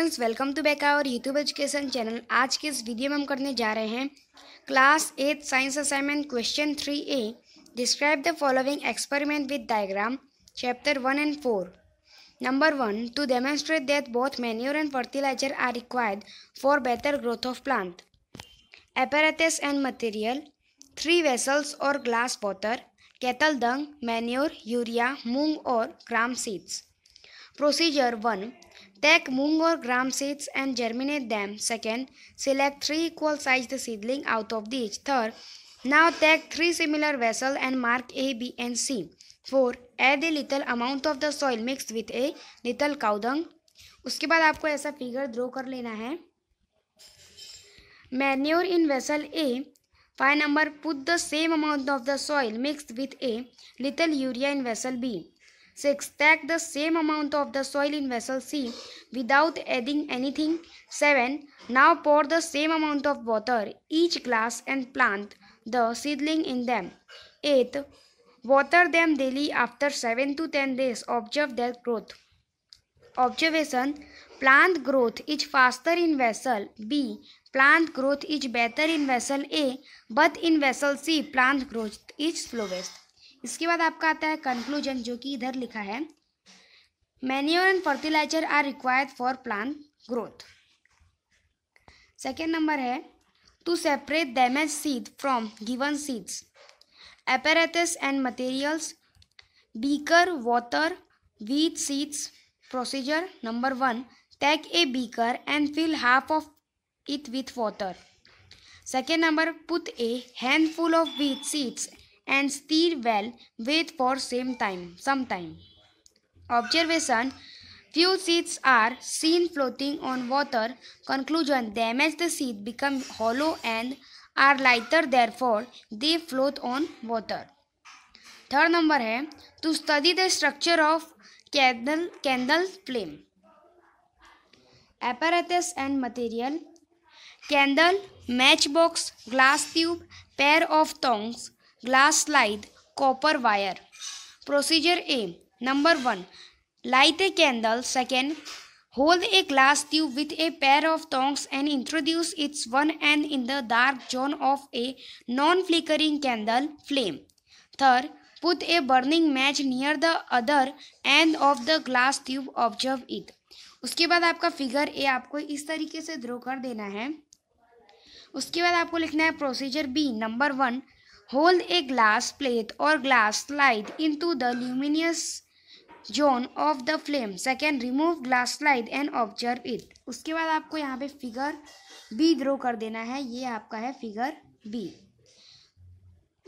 Friends welcome to back our YouTube education channel आज के इस वीडियो में हम करने जा रहे हैं class eight science assignment question three A describe the following experiment with diagram chapter one and four number one to demonstrate that both manure and fertilizer are required for better growth of plant apparatus and material, three vessels और glass water, cattle dung, manure, urea mung और gram seeds procedure one Take mung or gram seeds and germinate them. Second, select three equal sized seedling out of each. Third, now take three similar vessels and mark A, B and C. 4. Add a little amount of the soil mixed with a little cow dung. उसके बाद आपको ऐसा figure draw कर लेना है manure in vessel A five number put the same amount of the soil mixed with a little urea in vessel B 6. Stack the same amount of the soil in vessel C without adding anything. 7. Now pour the same amount of water each glass and plant the seedling in them. 8. Water them daily after 7 to 10 days. Observe their growth. Observation Plant growth is faster in vessel B. Plant growth is better in vessel A, but in vessel C, plant growth is slowest. इसके बाद आपका आता है conclusion जो कि इधर लिखा है manure and fertiliser are required for plant growth second number है to separate damage seed from given seeds apparatus and materials beaker water wheat seeds procedure number one take a beaker and fill half of it with water second number put a handful of wheat seeds and steer well with for some time. Observation: few seeds are seen floating on water. Conclusion: damage the seed become hollow and are lighter, therefore they float on water. Third number hai to study the structure of candle flame. Apparatus and material: candle, matchbox, glass tube, pair of tongs, glass slide copper wire procedure A number one light a candle second hold a glass tube with a pair of tongs and introduce its one end in the dark zone of a non flickering candle flame third put a burning match near the other end of the glass tube observe it उसके बाद आपका figure A आपको इस तरीके से draw कर देना है उसके बाद आपको लिखना है procedure B number one a glass plate और glass glass into the luminous zone of the flame second remove glass slide and observe it उसके बाद आपको यहाँ पे फिगर बी ड्रो कर देना है ये आपका है फिगर बी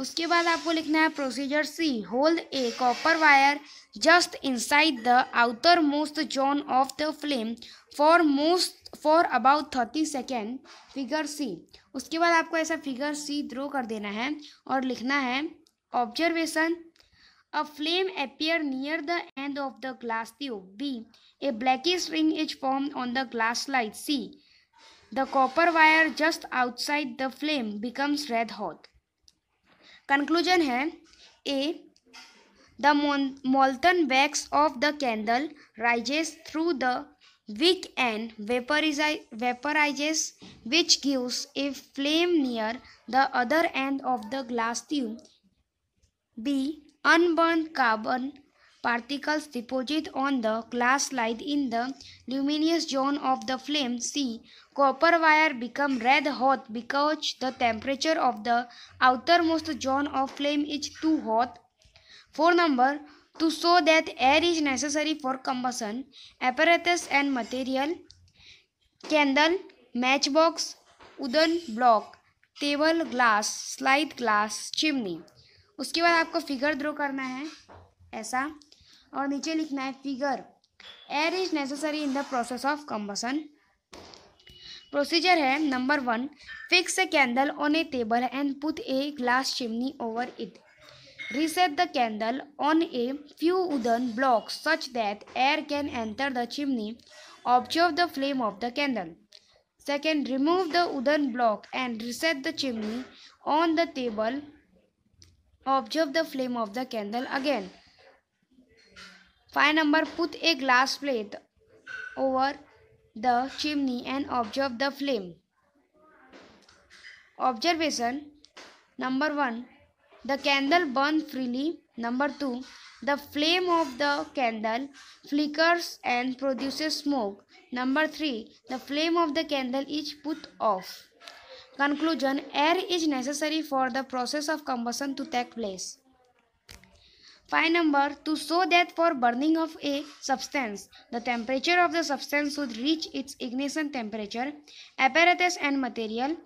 उसके बाद आपको लिखना है procedure C hold a copper wire just inside the outermost zone of the flame for most for about thirty second figure C उसके बाद आपको ऐसा फिगर सी ड्रो कर देना है और लिखना है observation A flame appear near the end of the glass tube B a blackish ring is form on the glass light C the copper wire just outside the flame becomes red hot conclusion है A the molten wax of the candle rises through the weak end vaporizes which gives a flame near the other end of the glass tube. B. Unburned carbon particles deposit on the glass slide in the luminous zone of the flame. C. Copper wire become red hot because the temperature of the outermost zone of flame is too hot. 4 number to show that air is necessary for combustion apparatus and material candle matchbox wooden block table glass slide glass chimney उसके बाद आपको figure draw करना है ऐसा और नीचे लिखना है figure air is necessary in the process of combustion procedure है number one fix a candle on a table and put a glass chimney over it Reset the candle on a few wooden blocks such that air can enter the chimney. Observe the flame of the candle. Second, remove the wooden block and reset the chimney on the table. Observe the flame of the candle again. 5 number put a glass plate over the chimney and observe the flame. Observation number 1 the candle burns freely. Number 2. The flame of the candle flickers and produces smoke. Number 3. The flame of the candle is put off. Conclusion Air is necessary for the process of combustion to take place. 5 number to show that for burning of a substance the temperature of the substance should reach its ignition temperature apparatus and material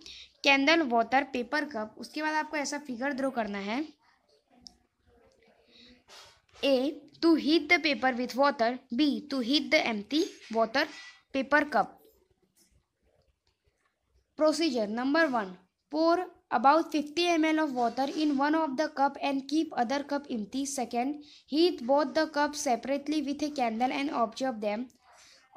candle water paper cup उसके बाद आपको ऐसा figure draw करना है A to heat the paper with water B to heat the empty water paper cup procedure number one pour about fifty M L of water in one of the cup and keep other cup empty second heat both the cup separately with a candle and observe them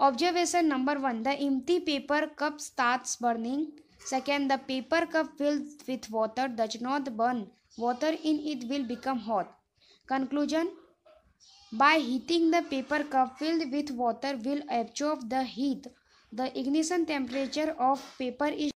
observation number one the empty paper cup starts burning Second, the paper cup filled with water does not burn. Water in it will become hot. Conclusion By heating the paper cup filled with water will absorb the heat. The ignition temperature of paper is